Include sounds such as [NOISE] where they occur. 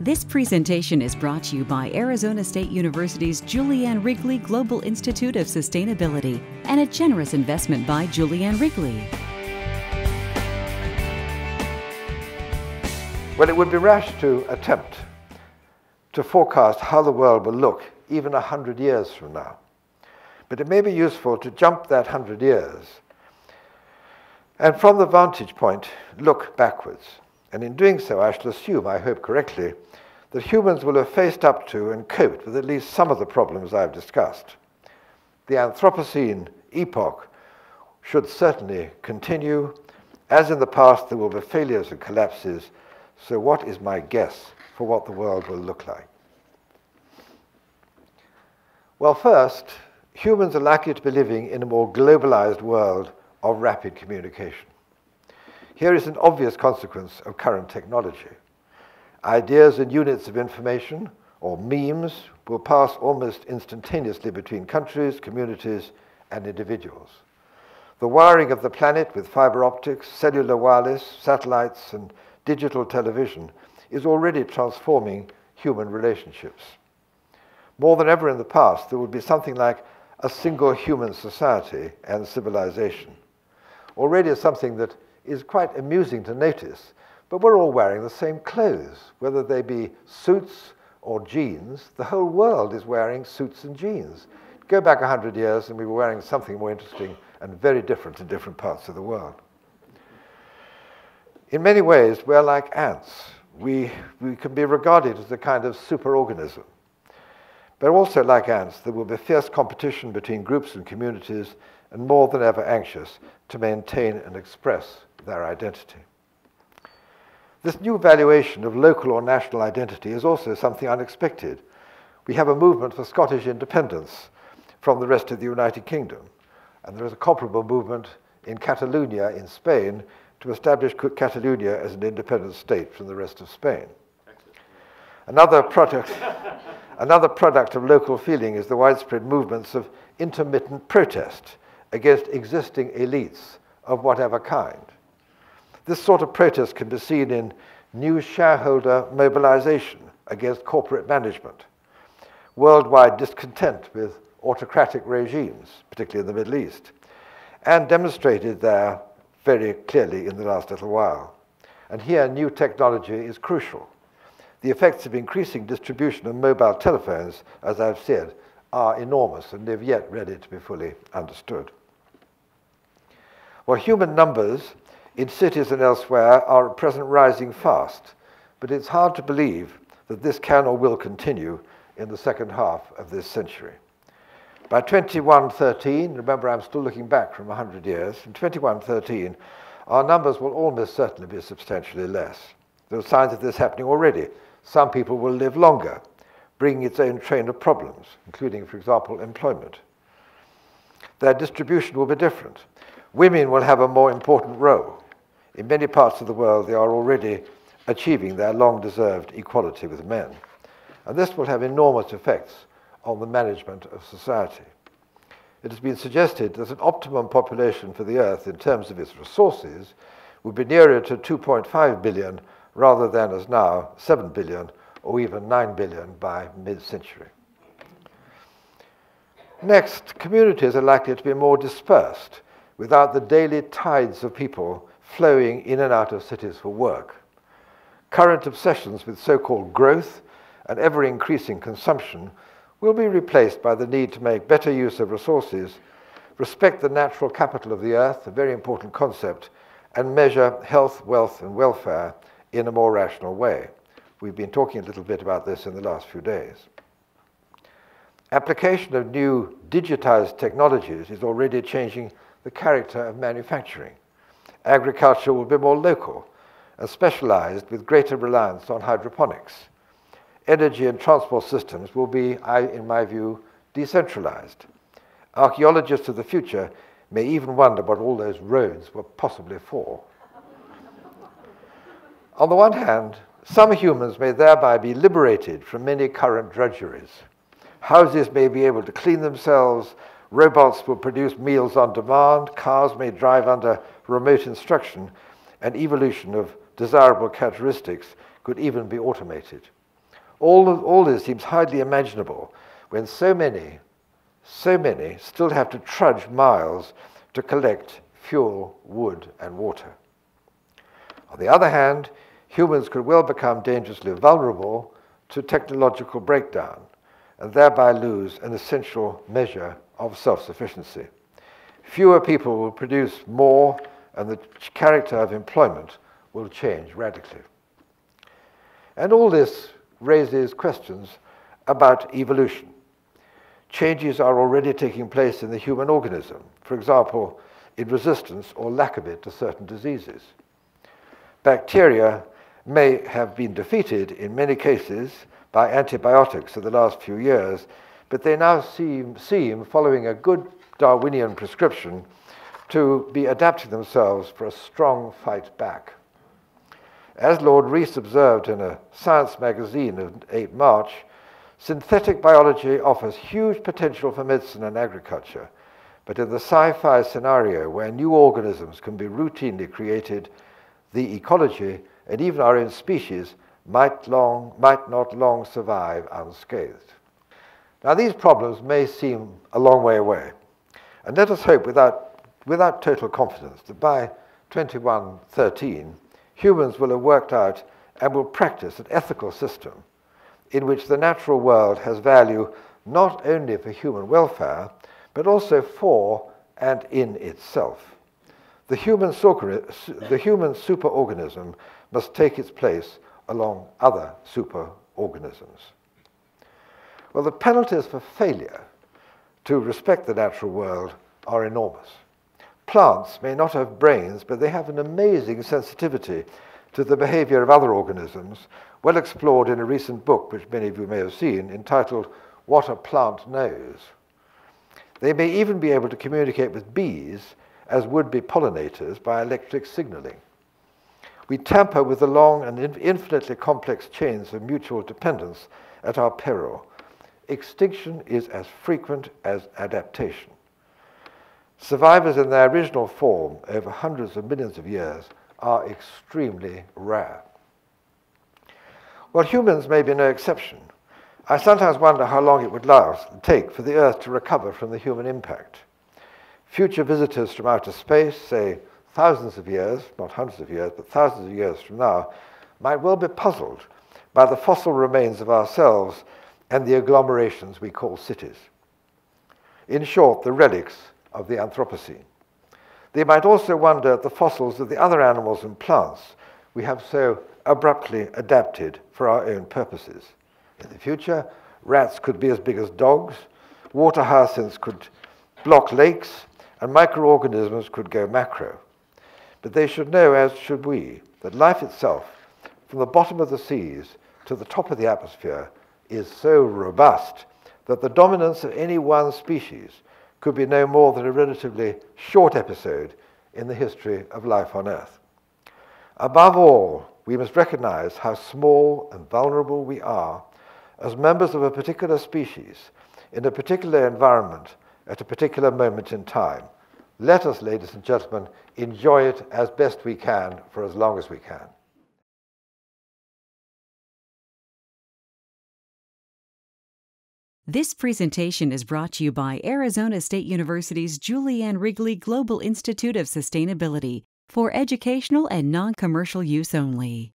This presentation is brought to you by Arizona State University's Julie Ann Wrigley Global Institute of Sustainability and a generous investment by Julie Ann Wrigley. Well, it would be rash to attempt to forecast how the world will look even a hundred years from now. But it may be useful to jump that hundred years and from the vantage point, look backwards. And in doing so, I shall assume, I hope correctly, that humans will have faced up to and coped with at least some of the problems I've discussed. The Anthropocene epoch should certainly continue. As in the past, there will be failures and collapses. So, what is my guess for what the world will look like? Well, first, humans are likely to be living in a more globalized world of rapid communication. Here is an obvious consequence of current technology. Ideas and units of information, or memes, will pass almost instantaneously between countries, communities, and individuals. The wiring of the planet with fiber optics, cellular wireless, satellites, and digital television is already transforming human relationships. More than ever in the past, there will be something like a single human society and civilization. Already something that is quite amusing to notice but we're all wearing the same clothes, whether they be suits or jeans. The whole world is wearing suits and jeans. Go back 100 years and we were wearing something more interesting and very different in different parts of the world. In many ways, we're like ants. We, we can be regarded as a kind of superorganism. But also, like ants, there will be fierce competition between groups and communities, and more than ever anxious to maintain and express their identity. This new valuation of local or national identity is also something unexpected. We have a movement for Scottish independence from the rest of the United Kingdom, and there is a comparable movement in Catalonia in Spain to establish Catalonia as an independent state from the rest of Spain. Another product, [LAUGHS] another product of local feeling is the widespread movements of intermittent protest against existing elites of whatever kind. This sort of protest can be seen in new shareholder mobilization against corporate management, worldwide discontent with autocratic regimes, particularly in the Middle East, and demonstrated there very clearly in the last little while. And here, new technology is crucial. The effects of increasing distribution of mobile telephones, as I've said, are enormous and they've yet ready to be fully understood. Well, human numbers in cities and elsewhere are at present rising fast, but it's hard to believe that this can or will continue in the second half of this century. By 2113, remember I'm still looking back from 100 years, in 2113, our numbers will almost certainly be substantially less. There are signs of this happening already. Some people will live longer, bringing its own train of problems, including, for example, employment. Their distribution will be different. Women will have a more important role. In many parts of the world, they are already achieving their long deserved equality with men. And this will have enormous effects on the management of society. It has been suggested that an optimum population for the Earth in terms of its resources would be nearer to 2.5 billion rather than as now 7 billion or even 9 billion by mid century. Next, communities are likely to be more dispersed without the daily tides of people flowing in and out of cities for work. Current obsessions with so called growth and ever increasing consumption will be replaced by the need to make better use of resources, respect the natural capital of the earth, a very important concept, and measure health, wealth, and welfare in a more rational way. We've been talking a little bit about this in the last few days. Application of new digitized technologies is already changing the character of manufacturing agriculture will be more local and specialized with greater reliance on hydroponics. Energy and transport systems will be, in my view, decentralized. Archaeologists of the future may even wonder what all those roads were possibly for. on the one hand, some humans may thereby be liberated from many current drudgeries. Houses may be able to clean themselves, robots will produce meals on demand, cars may drive under remote instruction and evolution of desirable characteristics could even be automated. All, of, all this seems hardly imaginable when so many, so many still have to trudge miles to collect fuel, wood, and water. On the other hand, humans could well become dangerously vulnerable to technological breakdown and thereby lose an essential measure of self sufficiency. Fewer people will produce more, and the character of employment will change radically. And all this raises questions about evolution. Changes are already taking place in the human organism, for example, in resistance or lack of it to certain diseases. Bacteria may have been defeated in many cases by antibiotics in the last few years, but they now seem, seem following a good Darwinian prescription, to be adapting themselves for a strong fight back. As Lord Rees observed in a Science magazine of 8 March, synthetic biology offers huge potential for medicine and agriculture, but in the sci fi scenario where new organisms can be routinely created, the ecology and even our own species might, long, might not long survive unscathed. Now, these problems may seem a long way away, and let us hope without, without total confidence that by 2113, humans will have worked out and will practice an ethical system in which the natural world has value not only for human welfare, but also for and in itself. The human, the human superorganism must take its place along other superorganisms. Well, the penalties for failure to respect the natural world are enormous. Plants may not have brains, but they have an amazing sensitivity to the behavior of other organisms, well explored in a recent book, which many of you may have seen, entitled What a Plant Knows. They may even be able to communicate with bees as would be pollinators by electric signaling. We tamper with the long and infinitely complex chains of mutual dependence at our peril extinction is as frequent as adaptation. Survivors in their original form over hundreds of millions of years are extremely rare. Well, humans may be no exception. I sometimes wonder how long it would last, take for the Earth to recover from the human impact. Future visitors from outer space, say thousands of years, not hundreds of years, but thousands of years from now, might well be puzzled by the fossil remains of ourselves and the agglomerations we call cities. In short, the relics of the Anthropocene. They might also wonder at the fossils of the other animals and plants we have so abruptly adapted for our own purposes. In the future, rats could be as big as dogs, water hyacinths could block lakes, and microorganisms could go macro. But they should know, as should we, that life itself, from the bottom of the seas to the top of the atmosphere, is so robust that the dominance of any one species could be no more than a relatively short episode in the history of life on Earth. Above all, we must recognize how small and vulnerable we are as members of a particular species in a particular environment at a particular moment in time. Let us, ladies and gentlemen, enjoy it as best we can for as long as we can. This presentation is brought to you by Arizona State University's Julie Ann Wrigley Global Institute of Sustainability for educational and non commercial use only.